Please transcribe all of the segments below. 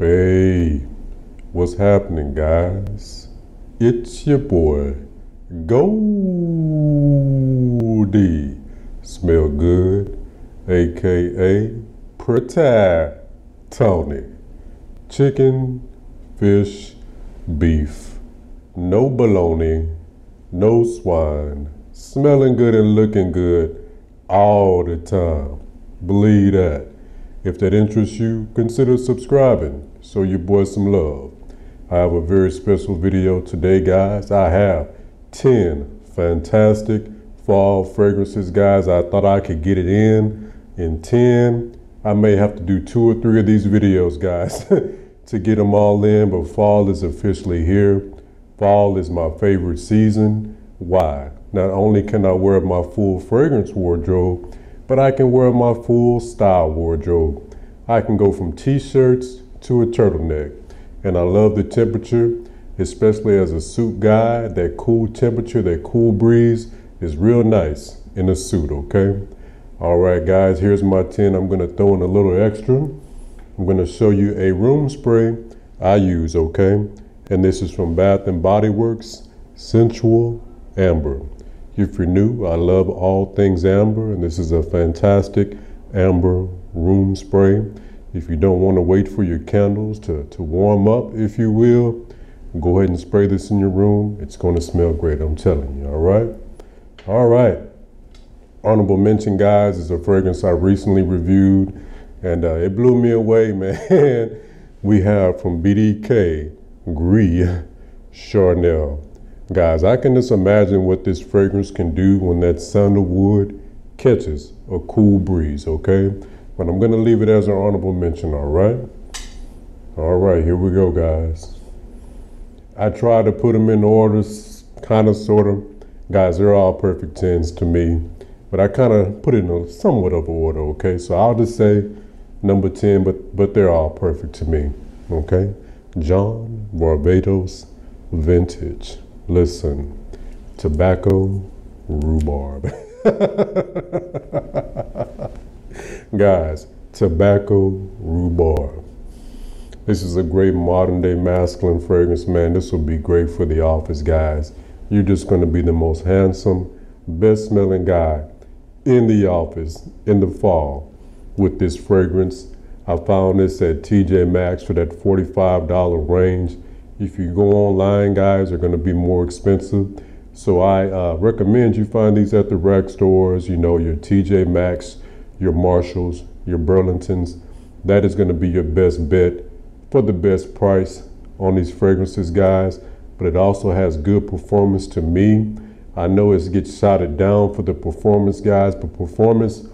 Hey, what's happening, guys? It's your boy, Goldie. Smell good, aka Pretty Tony. Chicken, fish, beef, no bologna, no swine. Smelling good and looking good all the time. Believe that. If that interests you, consider subscribing. Show your boy some love. I have a very special video today, guys. I have 10 fantastic fall fragrances, guys. I thought I could get it in in 10. I may have to do two or three of these videos, guys, to get them all in, but fall is officially here. Fall is my favorite season. Why? Not only can I wear my full fragrance wardrobe, but I can wear my full style wardrobe. I can go from t-shirts to a turtleneck. And I love the temperature, especially as a suit guy. That cool temperature, that cool breeze is real nice in a suit, okay? All right, guys, here's my 10. I'm gonna throw in a little extra. I'm gonna show you a room spray I use, okay? And this is from Bath and Body Works, Sensual Amber. If you're new, I love all things amber, and this is a fantastic amber room spray. If you don't want to wait for your candles to, to warm up, if you will, go ahead and spray this in your room. It's going to smell great, I'm telling you, all right? All right. Honorable mention, guys, is a fragrance I recently reviewed, and uh, it blew me away, man. we have from BDK, Gris Charnel. Guys, I can just imagine what this fragrance can do when that sandalwood catches a cool breeze, okay? But I'm gonna leave it as an honorable mention, all right? All right, here we go, guys. I try to put them in order, kind of, sort of. Guys, they're all perfect 10s to me, but I kind of put it in a somewhat of order, okay? So I'll just say number 10, but, but they're all perfect to me, okay? John Varvatos Vintage. Listen, tobacco, rhubarb. Guys, tobacco rhubarb. This is a great modern day masculine fragrance, man. This will be great for the office, guys. You're just going to be the most handsome, best smelling guy in the office in the fall with this fragrance. I found this at TJ Maxx for that $45 range. If you go online, guys, they're going to be more expensive. So I uh, recommend you find these at the rack stores, you know, your TJ Maxx, your Marshalls, your Burlingtons. That is going to be your best bet for the best price on these fragrances, guys. But it also has good performance to me. I know it gets shouted down for the performance, guys, but performance,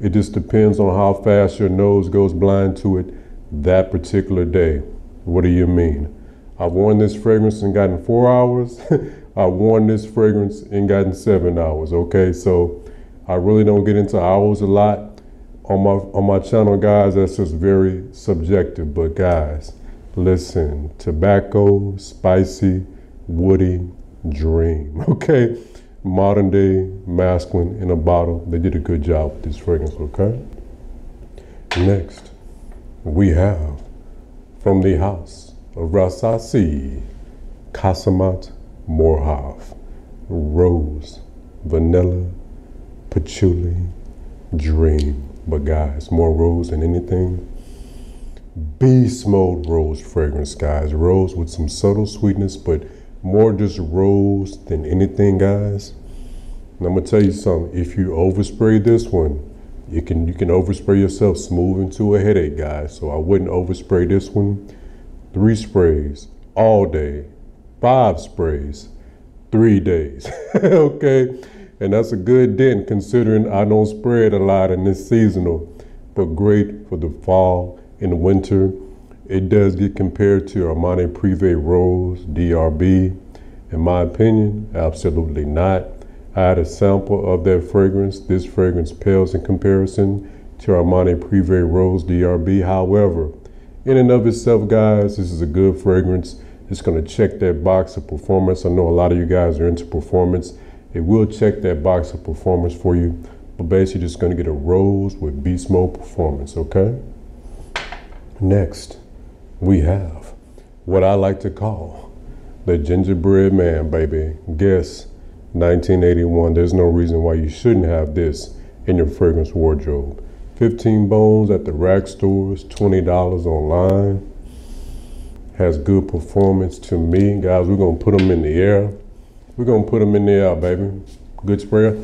it just depends on how fast your nose goes blind to it that particular day. What do you mean? I've worn this fragrance and gotten four hours. I've worn this fragrance and gotten seven hours, okay? So I really don't get into hours a lot on my on my channel, guys. That's just very subjective. But guys, listen, tobacco, spicy, woody, dream. Okay, modern day masculine in a bottle. They did a good job with this fragrance. Okay. Next, we have from the house of Rasasi, Casamant Morhaf, Rose, Vanilla, patchouli, dream. But guys, more rose than anything. Beast mode rose fragrance, guys. Rose with some subtle sweetness, but more just rose than anything, guys. And I'm gonna tell you something. If you overspray this one, you can you can overspray yourself smooth into a headache, guys. So I wouldn't overspray this one. Three sprays all day, five sprays, three days. okay. And that's a good dent considering I don't it a lot in this seasonal, but great for the fall and the winter. It does get compared to Armani Privé Rose d'Arabie. In my opinion, absolutely not. I had a sample of that fragrance. This fragrance pales in comparison to Armani Privé Rose d'Arabie. However, in and of itself, guys, this is a good fragrance. It's going to check that box of performance. I know a lot of you guys are into performance. It will check that box of performance for you, but basically just gonna get a rose with beast mode performance, okay? Next, we have what I like to call the gingerbread man, baby. Guess 1981. There's no reason why you shouldn't have this in your fragrance wardrobe. 15 bones at the rack stores, $20 online. Has good performance to me. Guys, we're going to put them in the air. We're going to put them in there, baby. Good sprayer.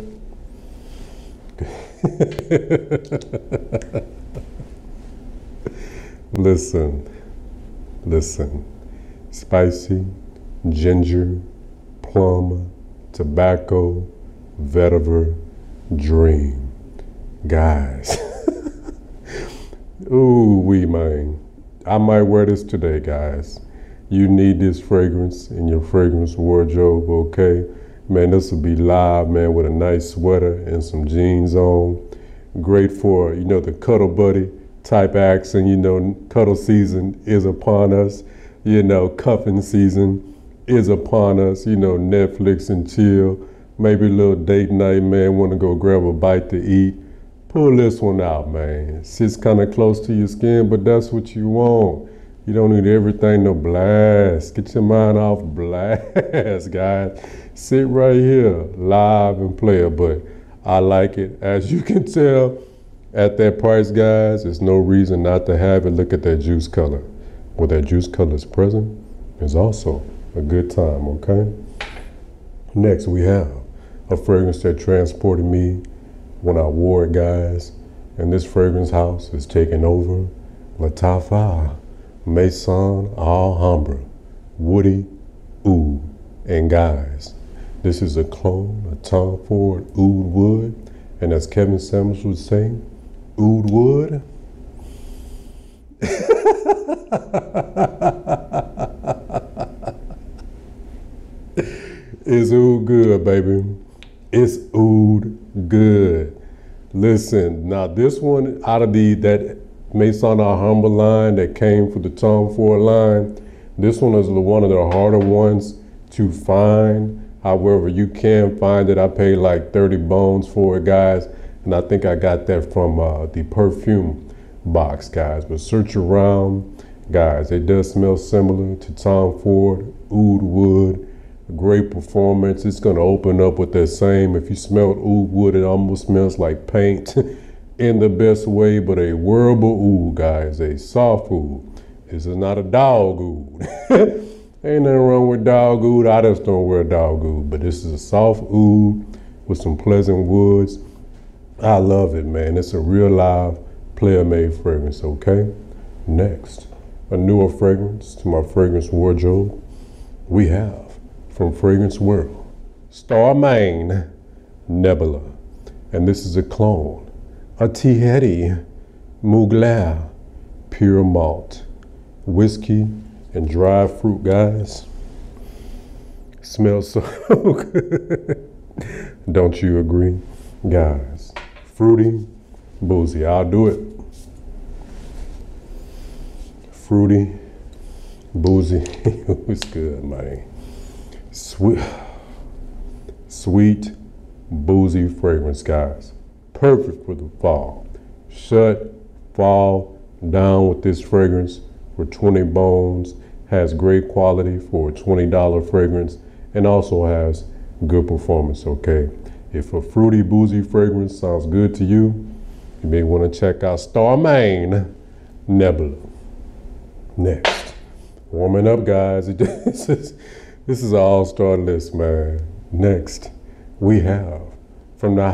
listen, listen. Spicy, ginger, plum, tobacco, vetiver, dream. Guys. Ooh, we man. I might wear this today, guys. You need this fragrance in your fragrance wardrobe, okay? Man, this will be live, man, with a nice sweater and some jeans on. Great for, you know, the cuddle buddy type action. You know, cuddle season is upon us. You know, cuffing season is upon us. You know, Netflix and chill. Maybe a little date night, man. Want to go grab a bite to eat. Pull this one out, man. It sits kind of close to your skin, but that's what you want. You don't need everything to blast. Get your mind off blast, guys. Sit right here, live and play it, but I like it. As you can tell, at that price, guys, there's no reason not to have it. Look at that juice color. Where that juice color is present is also a good time, okay? Next, we have a fragrance that transported me when I wore it, guys. And this fragrance house is taking over. Lattafa, Maison Alhambra, Woody, Oud. And guys, this is a clone, a Tom Ford Oud Wood. And as Kevin Samuels would say, Oud Wood. it's Oud good, baby. It's Oud good. Listen, now this one out of the that Maison Alhambra line that came for the Tom Ford line, this one is one of the harder ones to find. However, you can find it. I paid like 30 bones for it, guys. And I think I got that from uh, the perfume box, guys. But search around, guys. It does smell similar to Tom Ford, Oud Wood. Great performance. It's going to open up with that same. If you smelled Oud Wood, it almost smells like paint in the best way, but a wearable oud, guys. A soft oud. This is not a dog oud. Ain't nothing wrong with dog oud. I just don't wear dog oud. But this is a soft oud with some pleasant woods. I love it, man. It's a real live player made fragrance, okay? Next, a newer fragrance to my fragrance wardrobe. We have from Fragrance World, Star Man Nebula. And this is a clone, a Thierry Mugler Pure Malt, whiskey and dry fruit, guys. Smells so good. Don't you agree? Guys, fruity, boozy. I'll do it. Fruity, boozy. it's good, man. Sweet, sweet, boozy fragrance, guys. Perfect for the fall. Shut fall down with this fragrance for 20 bones has great quality for a $20 fragrance and also has good performance, okay? If a fruity, boozy fragrance sounds good to you, you may want to check out Star Man Nebula. Next, warming up, guys. this is this is an all-star list, man. Next, we have from the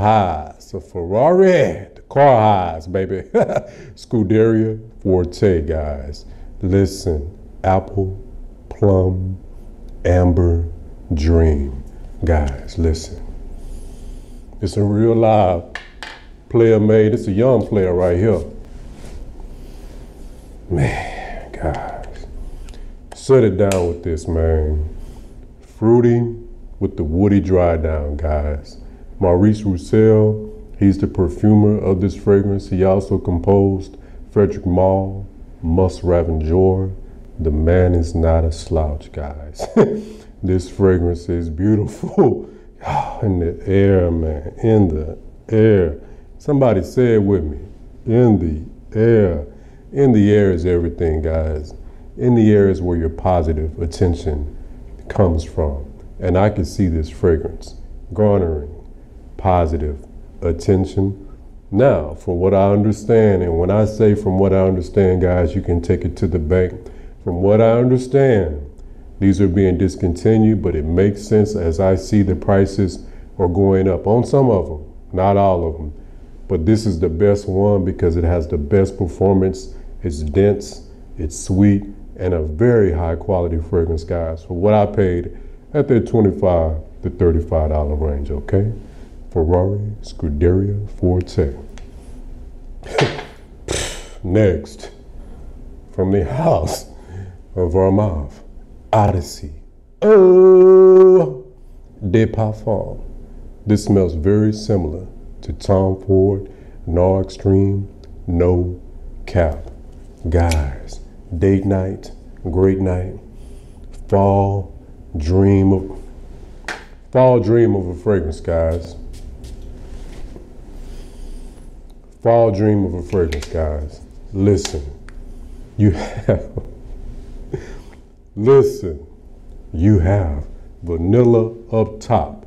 highs a Ferrari, the car highs, baby. Scuderia Forte, guys. Listen, apple, plum, amber, dream. Guys, listen. It's a real live player made. It's a young player right here. Man, guys. Set it down with this, man. Fruity with the woody dry down, guys. Maurice Roucel, he's the perfumer of this fragrance. He also composed Frederic Malle, Musc Ravageur. The man is not a slouch, guys. this fragrance is beautiful. in the air, man. In the air. Somebody say it with me. In the air. In the air is everything, guys. in the areas where your positive attention comes from. And I can see this fragrance garnering positive attention. Now, from what I understand, and when I say from what I understand, guys, you can take it to the bank. From what I understand, these are being discontinued, but it makes sense as I see the prices are going up on some of them, not all of them. But this is the best one because it has the best performance. It's dense, it's sweet, and a very high quality fragrance, guys. For what I paid at the 25 to $35 range, okay? Ferrari Scuderia Forte. Next, from the house of Armaf. Odyssey. Oh, de parfum. This smells very similar to Tom Ford, Noir Extreme, No Cap. Guys, date night, great night, fall, dream of, fall dream of a fragrance, guys. Fall dream of a fragrance, guys. Listen, you have Listen, you have vanilla up top,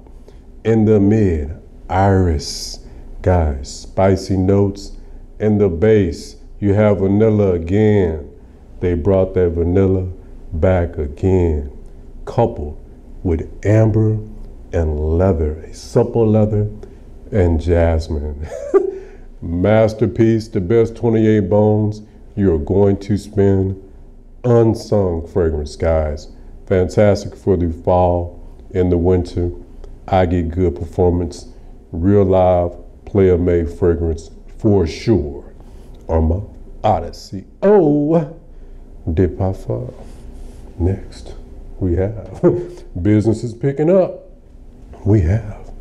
in the mid, iris, guys, spicy notes. In the base, you have vanilla again. They brought that vanilla back again, coupled with amber and leather, a supple leather and jasmine. Masterpiece, the best 28 bones you're going to spend unsung fragrance, guys. Fantastic for the fall and the winter. I get good performance, real live, player made fragrance for sure. Armaf Odyssey. Oh, de parfum. Next, we have business is picking up. We have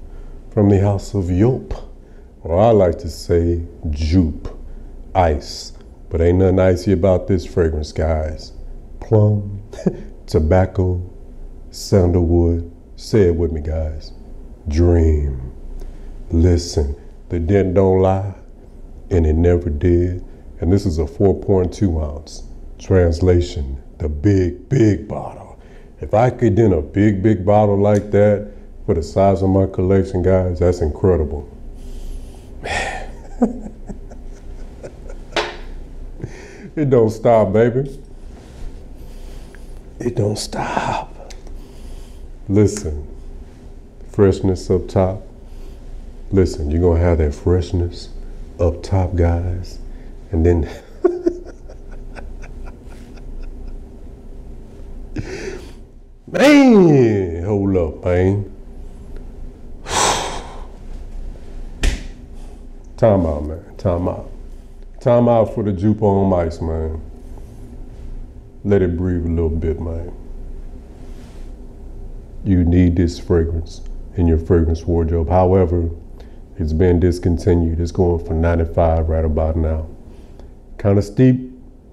from the house of Joop, or I like to say Jupe, Ice. But ain't nothing icy about this fragrance, guys. Plum, tobacco, sandalwood. Say it with me, guys. Dream. Listen, the dent don't lie, and it never did. And this is a 4.2 ounce. Translation, the big, big bottle. If I could in a big, big bottle like that for the size of my collection, guys, that's incredible. It don't stop, baby. It don't stop. Listen, freshness up top. Listen, you're gonna have that freshness up top, guys. And then Man, hold up, man. Time out, man. Time out. Time out for the jupe on ice, man. Let it breathe a little bit, man. You need this fragrance in your fragrance wardrobe. However, it's been discontinued. It's going for 95 right about now. Kind of steep,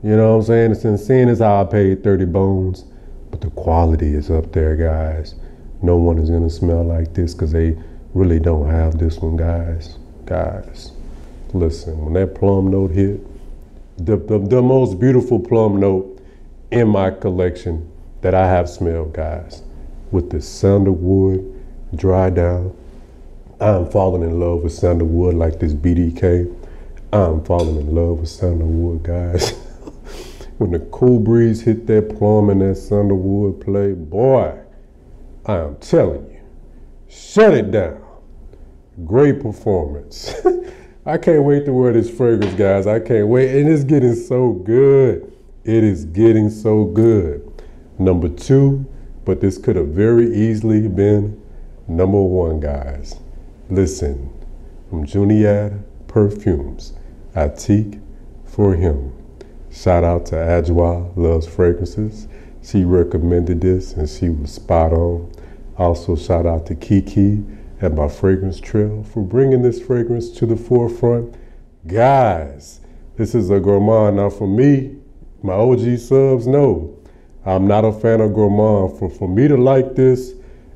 you know what I'm saying? It's insane as how I paid 30 bones, but the quality is up there, guys. No one is gonna smell like this because they really don't have this one, guys. Guys. Listen, when that plum note hit, the, the, the most beautiful plum note in my collection that I have smelled, guys, with the sandalwood dry down. I'm falling in love with sandalwood like this BDK. I'm falling in love with sandalwood, guys. when the cool breeze hit that plum and that sandalwood play, boy, I am telling you, shut it down. Great performance. I can't wait to wear this fragrance, guys. I can't wait. And it's getting so good. It is getting so good. Number two, but this could have very easily been number one, guys. Listen, from Junaid Perfumes, Ateeq for him. Shout out to Adjoa, loves fragrances. She recommended this and she was spot on. Also, shout out to Kiki at my fragrance trail for bringing this fragrance to the forefront. Guys, this is a gourmand. Now, for me, my OG subs know I'm not a fan of gourmand. For, for me to like this,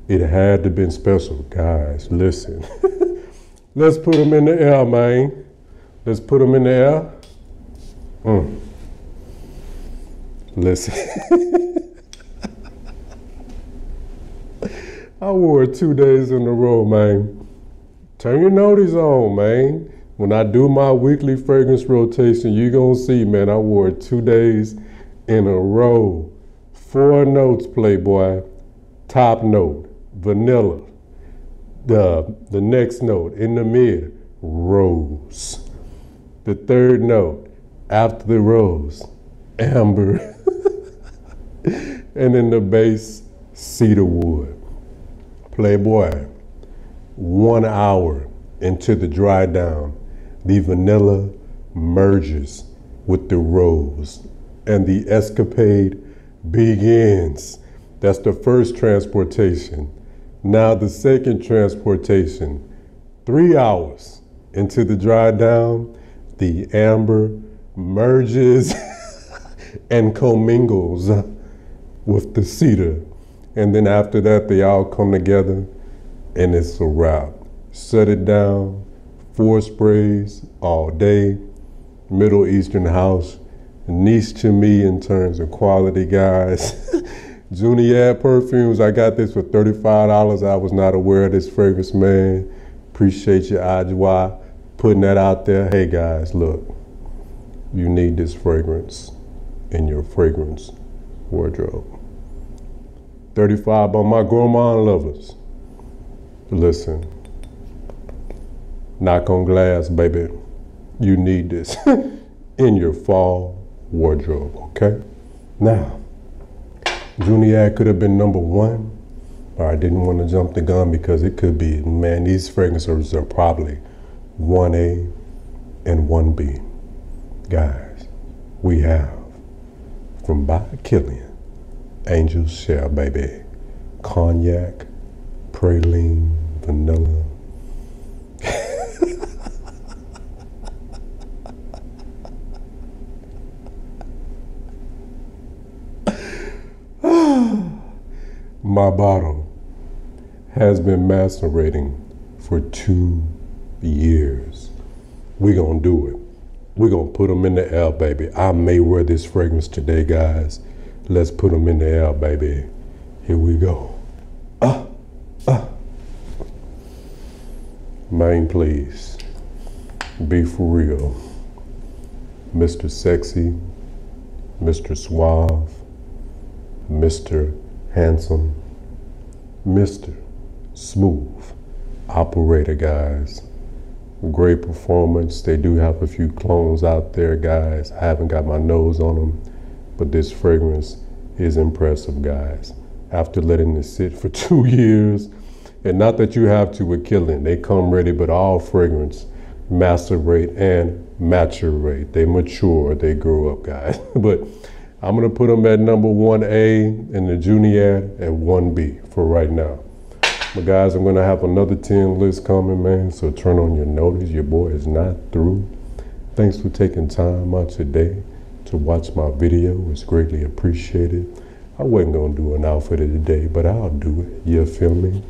it had to been special. Guys, listen. Let's put them in the air, man. Let's put them in the air. Mm. Listen. I wore it two days in a row, man. Turn your notice on, man. When I do my weekly fragrance rotation, you gonna see, man, I wore it two days in a row. Four notes, Playboy. Top note, vanilla. The, the next note in the mid, rose. The third note, after the rose, amber. and in the base, cedar wood. Playboy, one hour into the dry down, the vanilla merges with the rose and the escapade begins. That's the first transportation. Now, the second transportation, three hours into the dry down, the amber merges and commingles with the cedar. And then after that, they all come together and it's a wrap. Set it down, four sprays all day, Middle Eastern house, niche to me in terms of quality, guys. Junaid perfumes, I got this for $35. I was not aware of this fragrance, man. Appreciate you, Ajwa, putting that out there. Hey, guys, look, you need this fragrance in your fragrance wardrobe. 35 by my gourmand lovers. Listen, knock on glass, baby. You need this in your fall wardrobe, okay? Now, Junaid could have been number one, but I didn't want to jump the gun because it could be, man, these fragrances are probably 1A and 1B. Guys, we have from By Kilian, Angel Share, baby, cognac, praline, vanilla. My bottle has been macerating for two years. We're going to do it. We're going to put them in the air, baby. I may wear this fragrance today, guys. Let's put them in the air, baby. Here we go. Ah, ah. Man, please. Be for real. Mr. Sexy, Mr. Suave, Mr. Handsome, Mr. Smooth Operator, guys. Great performance. They do have a few clones out there, guys. I haven't got my nose on them, but this fragrance is impressive, guys. After letting it sit for two years, and not that you have to with Kilian, they come ready, but all fragrance macerate and maturate. They mature, they grow up, guys. but I'm gonna put them at number 1A and the Junaid at 1B for right now. But guys, I'm gonna have another 10 list coming, man. So turn on your notice. Your boy is not through. Thanks for taking time out today to watch my video. It's greatly appreciated. I wasn't gonna do an outfit of the day, but I'll do it. You feel me?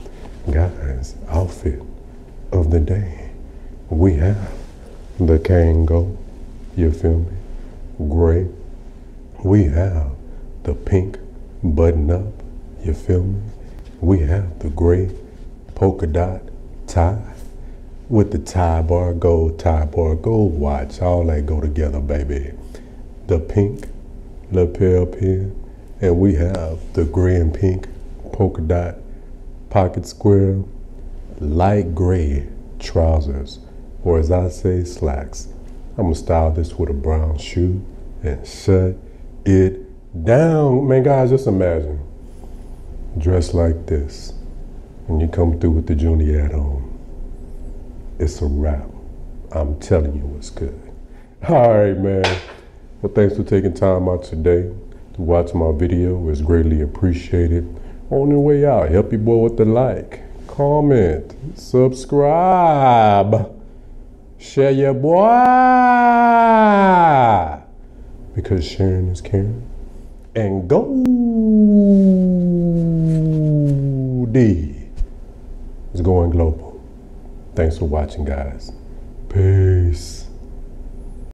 Guys, outfit of the day. We have the Kangol. You feel me? Gray we have the pink button up, you feel me? We have the gray polka dot tie with the tie bar gold, tie bar gold watch. All that go together, baby. The pink lapel pin, and we have the gray and pink polka dot pocket square, light gray trousers, or as I say, slacks. I'm gonna style this with a brown shoe and shut it down. Man, guys, just imagine dressed like this and you come through with the Junaid on. It's a wrap. I'm telling you what's good. All right, man. Well, thanks for taking time out today to watch my video. It's greatly appreciated. On your way out, help your boy with the like, comment, subscribe, share your boy because sharing is caring. And Goldie is going global. Thanks for watching, guys. Peace.